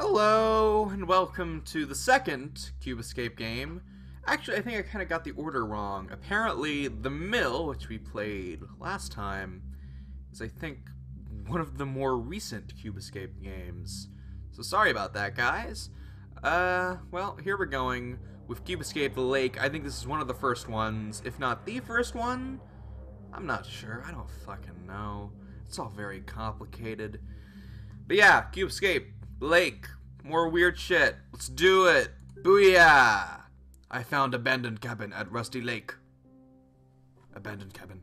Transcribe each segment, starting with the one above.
Hello, and welcome to the second Cube Escape game. Actually, I think I kind of got the order wrong. Apparently, The Mill, which we played last time, is, I think, one of the more recent Cube Escape games. So sorry about that, guys. Uh, well, here we're going with Cube Escape the Lake. I think this is one of the first ones, if not the first one. I'm not sure. I don't fucking know. It's all very complicated. But yeah, Cube Escape, Lake, more weird shit. Let's do it. Booyah! I found abandoned cabin at Rusty Lake. Abandoned cabin.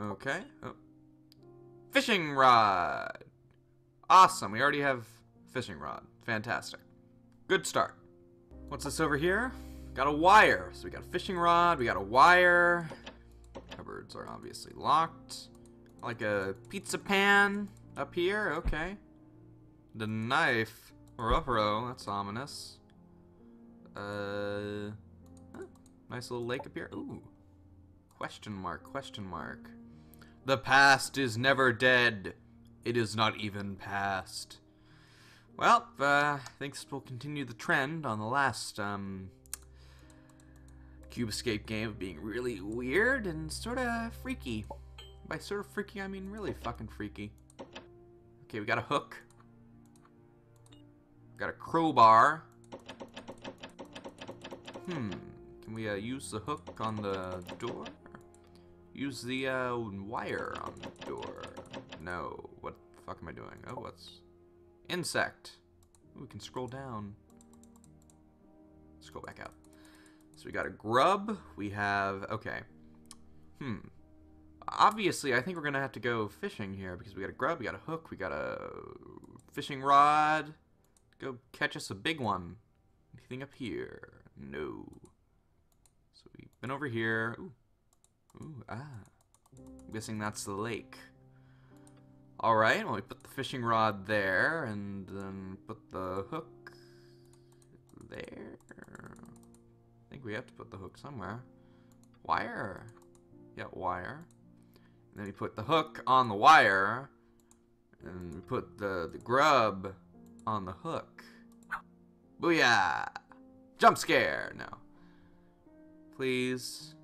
Okay. Oh. Fishing rod. Awesome. We already have fishing rod. Fantastic. Good start. What's this over here? Got a wire. So we got a fishing rod. We got a wire. Cupboards are obviously locked. Like a pizza pan up here. Okay. The knife. Ruffalo. That's ominous. Uh. Nice little lake up here. Ooh. Question mark. Question mark. The past is never dead. It is not even past. Well, uh, I think this will continue the trend on the last, um, Cube Escape game of being really weird and sort of freaky. By sort of freaky, I mean really fucking freaky. Okay, we got a hook. Got a crowbar. Hmm. Can we uh, use the hook on the door? Use the uh, wire on the door. No. What the fuck am I doing? Oh, what's... Insect. Ooh, we can scroll down. Scroll back up. So we got a grub. We have... Okay. Hmm. Obviously, I think we're going to have to go fishing here because we got a grub, we got a hook, we got a fishing rod. Go catch us a big one. Anything up here? No. So we've been over here. Ooh. Ooh, ah. I'm guessing that's the lake. Alright, well we put the fishing rod there, and then put the hook there. I think we have to put the hook somewhere. Wire. Yeah, wire. And then we put the hook on the wire, and we put the, the grub on the hook. Booyah! Jump scare! No. Please.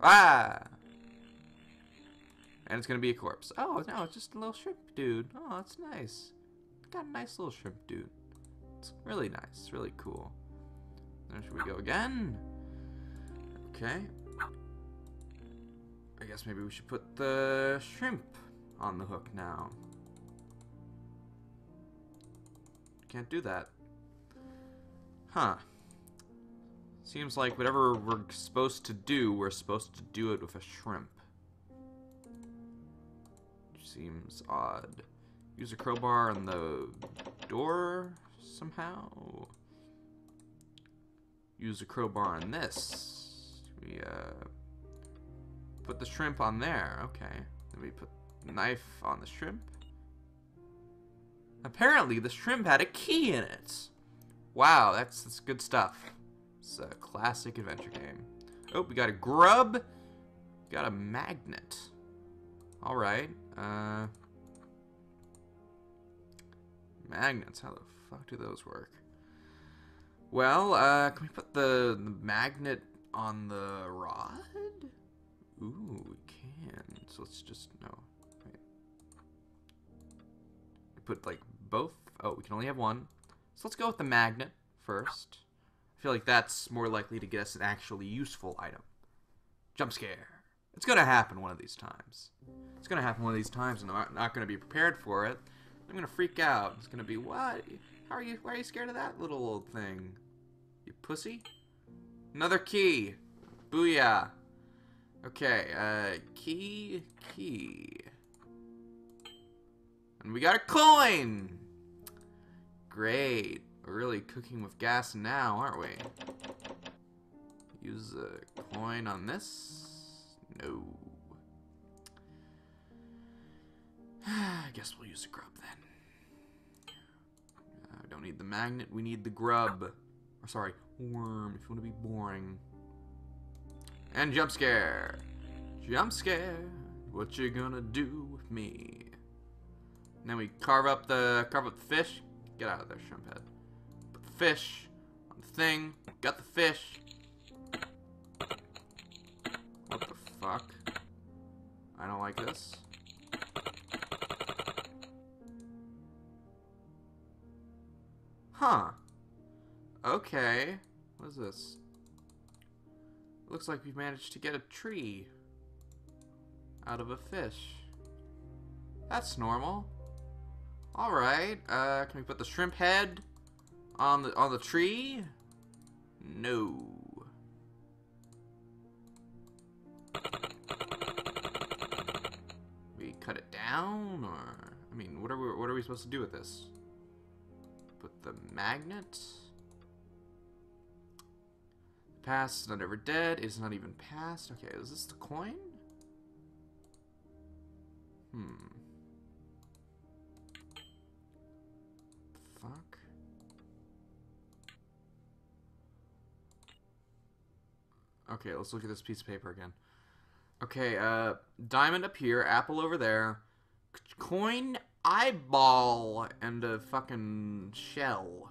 Ah! And it's gonna be a corpse. Oh, no, it's just a little shrimp dude. Oh, that's nice. Got a nice little shrimp dude. It's really nice, really cool. There should we go again? Okay. I guess maybe we should put the shrimp on the hook now. Can't do that. Huh. Seems like whatever we're supposed to do, we're supposed to do it with a shrimp. Seems odd. Use a crowbar on the door somehow. Use a crowbar on this. We uh, put the shrimp on there. Okay. Then we put the knife on the shrimp. Apparently, the shrimp had a key in it. Wow, that's, that's good stuff. It's a classic adventure game. Oh, we got a grub. Got a magnet. Alright. Uh, magnets. How the fuck do those work? Well, uh, can we put the, the magnet on the rod? Ooh, we can. So let's just, no. Wait. Put, like, both. Oh, we can only have one. So let's go with the magnet first. I feel like that's more likely to get us an actually useful item. Jump scare. It's gonna happen one of these times. It's gonna happen one of these times, and I'm not gonna be prepared for it. I'm gonna freak out. It's gonna be what? How are you? Why are you scared of that little old thing? You pussy. Another key. Booyah. Okay. Uh, key, key. And we got a coin. Great. We're really cooking with gas now, aren't we? Use a coin on this. No. I guess we'll use the grub then. Uh, don't need the magnet, we need the grub. Or sorry, worm, if you want to be boring. And jump scare. Jump scare. What you gonna do with me? then we carve up the carve up the fish. Get out of there, shrimp head. Put the fish on the thing. Got the fish. What the fuck? I don't like this. Huh. Okay. What is this? Looks like we've managed to get a tree out of a fish. That's normal. Alright, uh, can we put the shrimp head on the on the tree? No. We cut it down, or I mean, what are we what are we supposed to do with this? Put the magnet. Past, is not ever dead. it's not even past. Okay, is this the coin? Hmm. Fuck. Okay, let's look at this piece of paper again. Okay, uh, diamond up here, apple over there, coin, eyeball, and a fucking shell.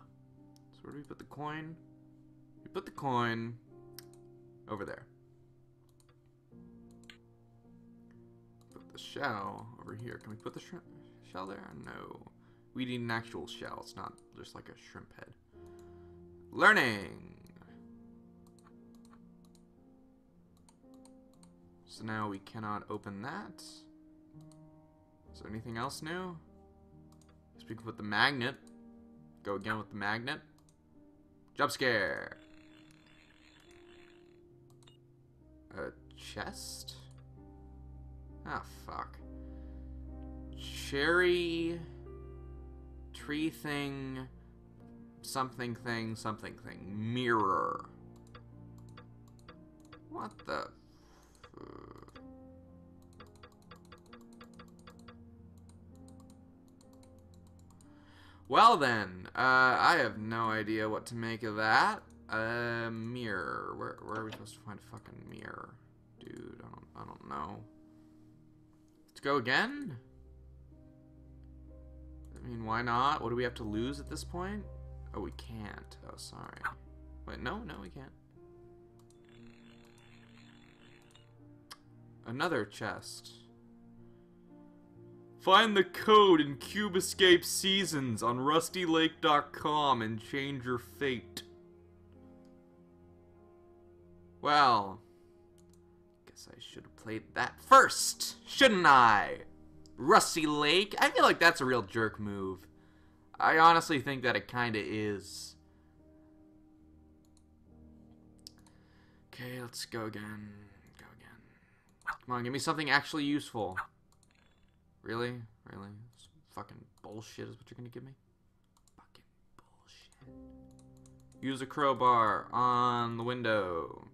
So where do we put the coin? We put the coin over there. Put the shell over here. Can we put the shrimp shell there? No. We need an actual shell. It's not just like a shrimp head. Learning! So now we cannot open that. Is there anything else new? We can put the magnet. Go again with the magnet. Jump scare. A chest? Ah, fuck. Cherry... Tree thing... Something thing, something thing. Mirror. What the... Well then, uh, I have no idea what to make of that. Uh, mirror. Where, where are we supposed to find a fucking mirror? Dude, I don't, I don't know. Let's go again? I mean, why not? What do we have to lose at this point? Oh, we can't. Oh, sorry. Wait, no, no, we can't. Another chest. Find the code in Cube Escape Seasons on rustylake.com and change your fate. Well, guess I should have played that first, shouldn't I? Rusty Lake? I feel like that's a real jerk move. I honestly think that it kinda is. Okay, let's go again. Go again. Come on, give me something actually useful. Really? Really? This fucking bullshit is what you're gonna give me? Fucking bullshit. Use a crowbar on the window.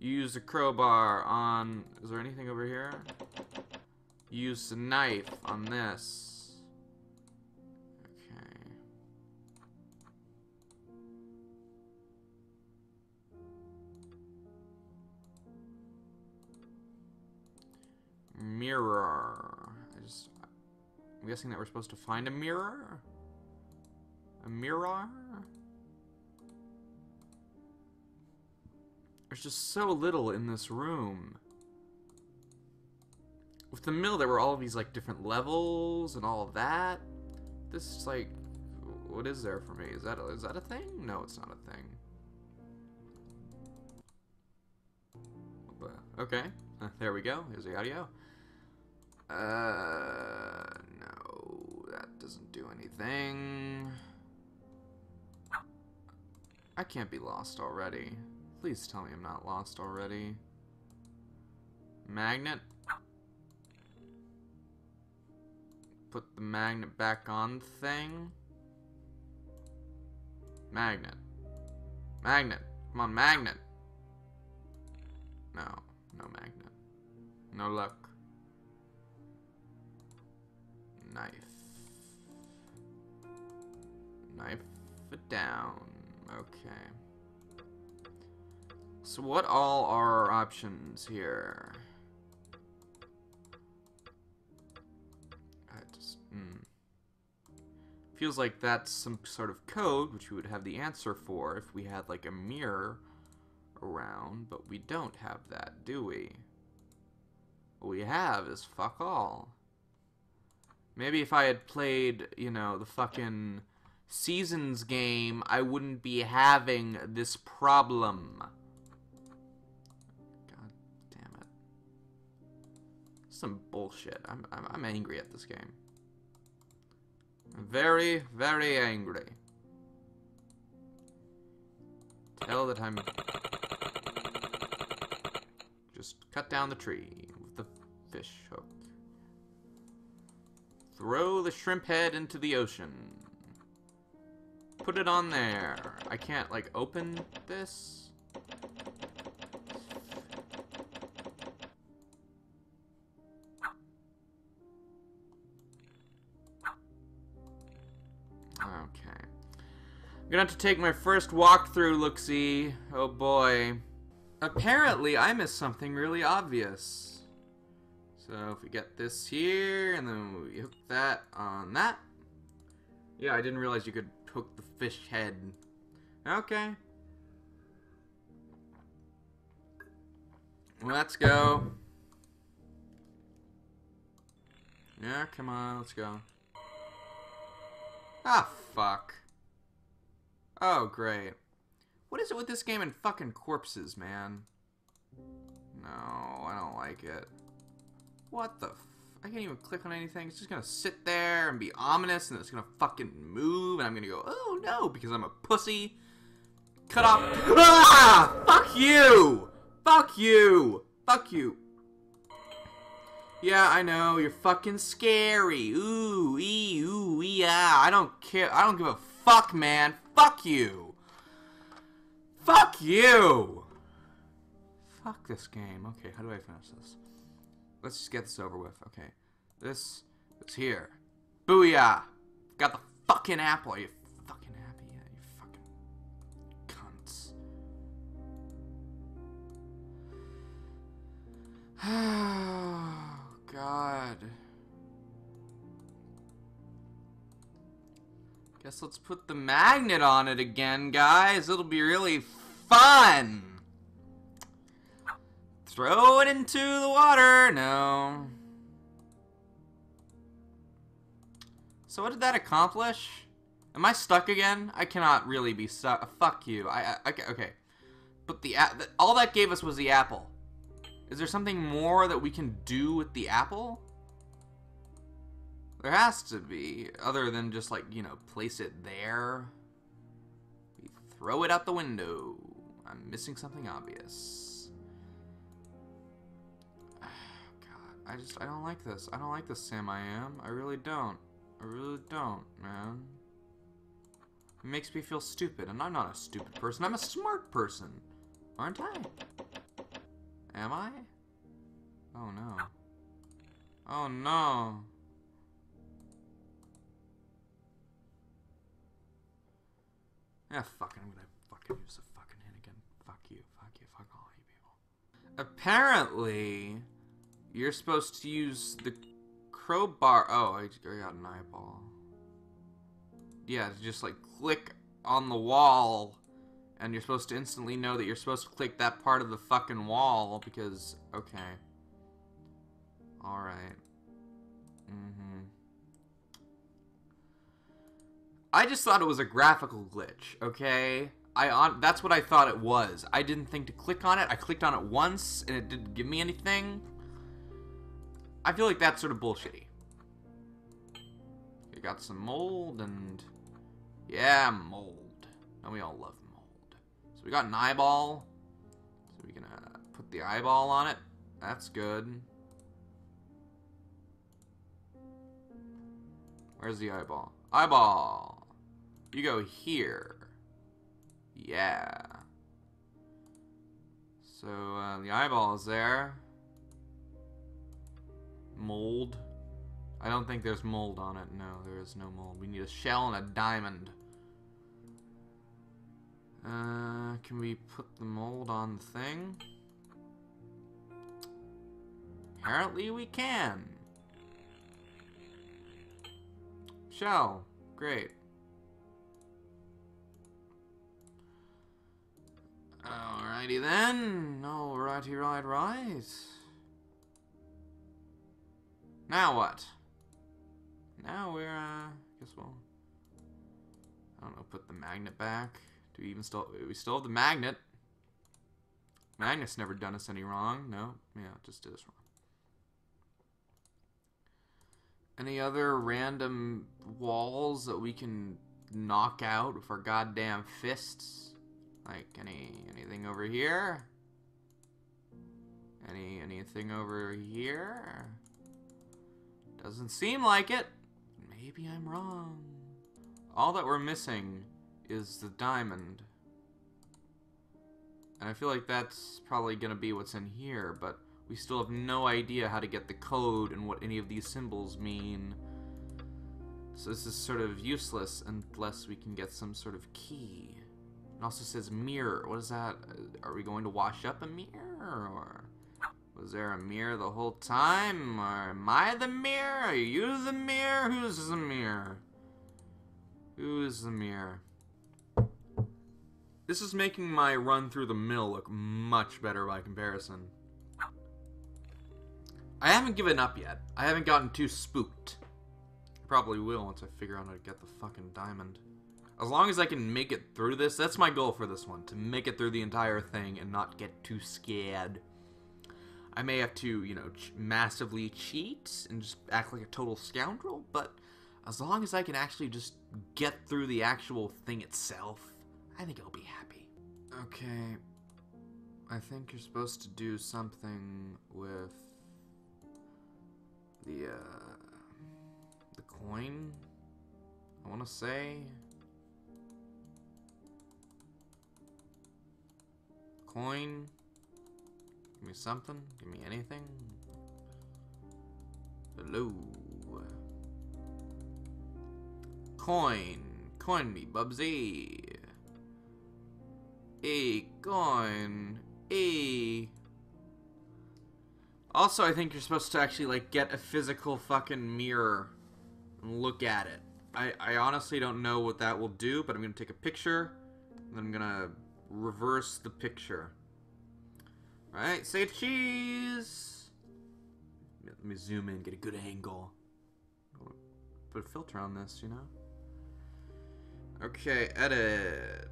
Use a crowbar on... Is there anything over here? Use a knife on this. Okay. Mirror. I just... I'm guessing that we're supposed to find a mirror? A mirror? There's just so little in this room. With the mill, there were all these, like, different levels and all that. This is, like... What is there for me? Is that a, is that a thing? No, it's not a thing. Okay. There we go. Here's the audio. Uh, no, that doesn't do anything. I can't be lost already. Please tell me I'm not lost already. Magnet. Put the magnet back on thing. Magnet. Magnet. Come on, magnet. No, no magnet. No luck. Knife. Knife it down. Okay. So what all are our options here? I just hmm. Feels like that's some sort of code, which we would have the answer for if we had like a mirror around, but we don't have that, do we? What we have is fuck all. Maybe if I had played, you know, the fucking Seasons game, I wouldn't be having this problem. Some bullshit. I'm, I'm, I'm angry at this game. Very, very angry. Tell that I'm... Just cut down the tree with the fish hook. Throw the shrimp head into the ocean. Put it on there. I can't, like, open this? Gonna have to take my first walkthrough look-see. Oh boy. Apparently, I missed something really obvious. So if we get this here, and then we hook that on that. Yeah, I didn't realize you could hook the fish head. Okay. Let's go. Yeah, come on, let's go. Ah, fuck. Oh, great. What is it with this game and fucking corpses, man? No, I don't like it. What the f- I can't even click on anything. It's just gonna sit there and be ominous and it's gonna fucking move and I'm gonna go, oh no, because I'm a pussy. Cut off. Ah! Fuck you! Fuck you! Fuck you. Yeah, I know, you're fucking scary. Ooh, ee, ooh, ee, ah. I don't care. I don't give a fuck, man. Fuck you. Fuck you. Fuck this game. Okay, how do I finish this? Let's just get this over with. Okay. This is here. Booyah! Got the fucking apple. Are you fucking happy yet? You fucking cunts. Oh, God. Guess let's put the magnet on it again, guys. It'll be really fun. Throw it into the water. No. So what did that accomplish? Am I stuck again? I cannot really be stuck. Uh, fuck you. I, I okay, okay. But the all that gave us was the apple. Is there something more that we can do with the apple? There has to be, other than just like, you know, place it there. We throw it out the window. I'm missing something obvious. God, I just, I don't like this. I don't like this Sam I am. I really don't. I really don't, man. It makes me feel stupid, and I'm not a stupid person. I'm a smart person. Aren't I? Am I? Oh no. Oh no. Yeah, fuck it. I'm gonna fucking use the fucking hint again. Fuck you. Fuck you. Fuck all you people. Apparently, you're supposed to use the crowbar. Oh, I, I got an eyeball. Yeah, just like click on the wall, and you're supposed to instantly know that you're supposed to click that part of the fucking wall because. Okay. Alright. Mm hmm. I just thought it was a graphical glitch, okay? I on that's what I thought it was. I didn't think to click on it. I clicked on it once and it didn't give me anything. I feel like that's sort of bullshitty. We got some mold and yeah, mold. And we all love mold. So we got an eyeball. So we're gonna put the eyeball on it. That's good. Where's the eyeball? Eyeball! You go here. Yeah. So, uh, the eyeball is there. Mold. I don't think there's mold on it. No, there is no mold. We need a shell and a diamond. Uh, can we put the mold on the thing? Apparently we can. Shell. great. Alrighty then. Alrighty, right, right. Now what? Now we're, uh, guess we'll, I don't know, put the magnet back. Do we even still, we still have the magnet. Magnet's never done us any wrong. No, yeah, just did us wrong. Any other random walls that we can knock out with our goddamn fists? Like any anything over here? Any anything over here? Doesn't seem like it. Maybe I'm wrong. All that we're missing is the diamond. And I feel like that's probably going to be what's in here, but we still have no idea how to get the code and what any of these symbols mean. So this is sort of useless unless we can get some sort of key. It also says mirror. What is that? Uh, are we going to wash up a mirror? Or was there a mirror the whole time? Or am I the mirror? Are you the mirror? Who's the mirror? Who's the mirror? This is making my run through the mill look much better by comparison. I haven't given up yet. I haven't gotten too spooked. Probably will once I figure out how to get the fucking diamond. As long as I can make it through this, that's my goal for this one. To make it through the entire thing and not get too scared. I may have to, you know, ch massively cheat and just act like a total scoundrel, but as long as I can actually just get through the actual thing itself, I think I'll be happy. Okay. I think you're supposed to do something with the uh, the coin. I want to say coin. Give me something. Give me anything. Hello. Coin. Coin me, Bubsy. A coin. A also, I think you're supposed to actually, like, get a physical fucking mirror and look at it. I, I honestly don't know what that will do, but I'm going to take a picture, and then I'm going to reverse the picture. Alright, say cheese! Let me zoom in, get a good angle. Put a filter on this, you know? Okay, edit.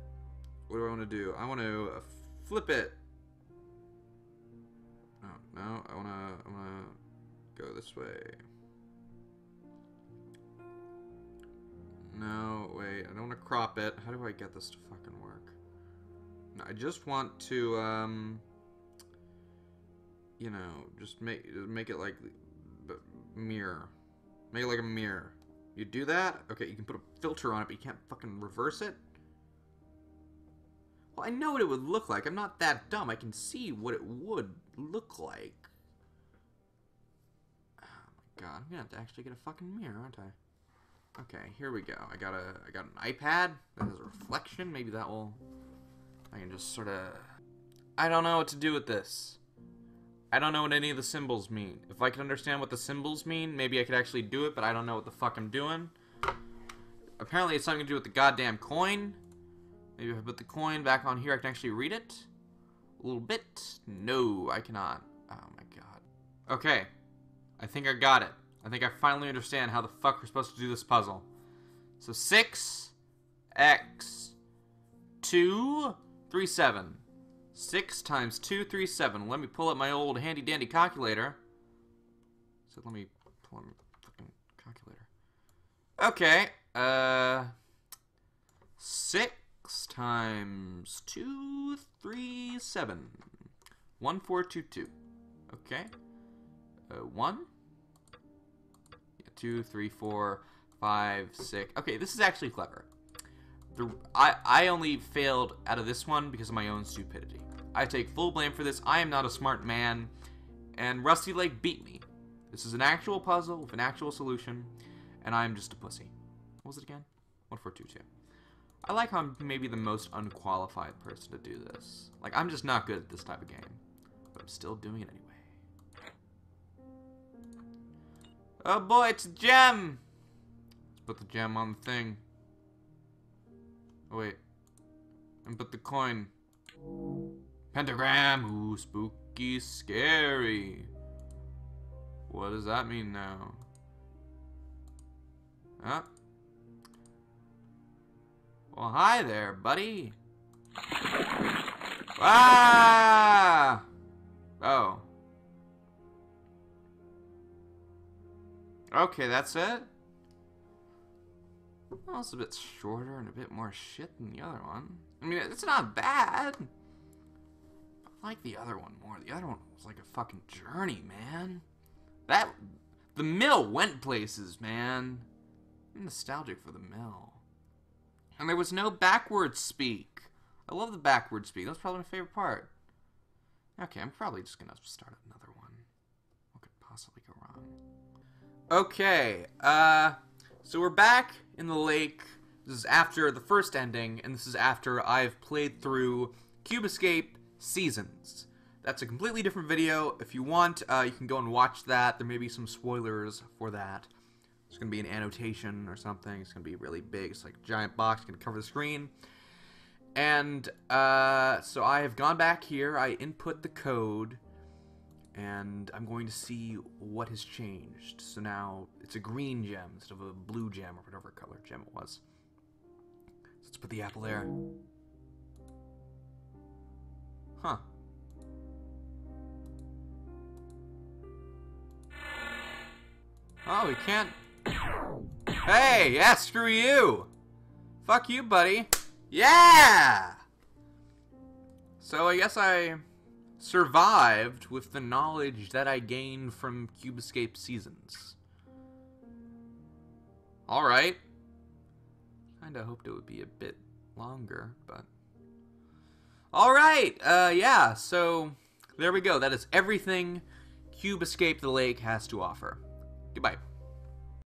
What do I want to do? I want to uh, flip it oh, no, I wanna, I wanna go this way. No, wait, I don't want to crop it. How do I get this to fucking work? I just want to, um, you know, just make make it like mirror. Make it like a mirror. You do that? Okay, you can put a filter on it, but you can't fucking reverse it? Well, I know what it would look like. I'm not that dumb. I can see what it would look like. Oh my god, I'm gonna have to actually get a fucking mirror, aren't I? Okay, here we go. I got a I got an iPad that has a reflection. Maybe that will I can just sort of I don't know what to do with this. I don't know what any of the symbols mean. If I could understand what the symbols mean, maybe I could actually do it, but I don't know what the fuck I'm doing. Apparently it's something to do with the goddamn coin. Maybe if I put the coin back on here, I can actually read it. A little bit. No, I cannot. Oh my god. Okay. I think I got it. I think I finally understand how the fuck we're supposed to do this puzzle. So 6 x 2 3 7. 6 times 2 3 7. Let me pull up my old handy dandy calculator. So let me pull up my fucking calculator. Okay. Uh 6 times 237. 1422. Okay. Uh, 1. Yeah, 2, 3, 4, 5, 6. Okay, this is actually clever. The, I, I only failed out of this one because of my own stupidity. I take full blame for this. I am not a smart man. And Rusty Lake beat me. This is an actual puzzle with an actual solution. And I'm just a pussy. What was it again? 1422. I like how I'm maybe the most unqualified person to do this. Like, I'm just not good at this type of game. But I'm still doing it anyway. Oh boy, it's a gem! Let's put the gem on the thing. Wait. And put the coin. Pentagram! Ooh, spooky, scary. What does that mean now? Huh? Well, hi there, buddy. Ah! Oh. Okay, that's it? Well, it's a bit shorter and a bit more shit than the other one. I mean, it's not bad. I like the other one more. The other one was like a fucking journey, man. That... The mill went places, man. I'm nostalgic for the mill. And there was no backwards speak. I love the backwards speak. That's probably my favorite part. Okay, I'm probably just gonna start another one. What could possibly go wrong? Okay, uh, so we're back in the lake. This is after the first ending, and this is after I've played through Cube Escape Seasons. That's a completely different video. If you want, uh, you can go and watch that. There may be some spoilers for that. There's going to be an annotation or something. It's going to be really big. It's like a giant box It's going to cover the screen. And uh, so I have gone back here. I input the code. And I'm going to see what has changed. So now it's a green gem instead of a blue gem or whatever color gem it was. So let's put the apple there. Huh. Oh, we can't Hey, yeah, screw you. Fuck you, buddy. Yeah! So I guess I survived with the knowledge that I gained from Cube Escape Seasons. Alright. Kinda hoped it would be a bit longer, but... Alright, uh, yeah, so there we go. That is everything Cube Escape the Lake has to offer. Goodbye.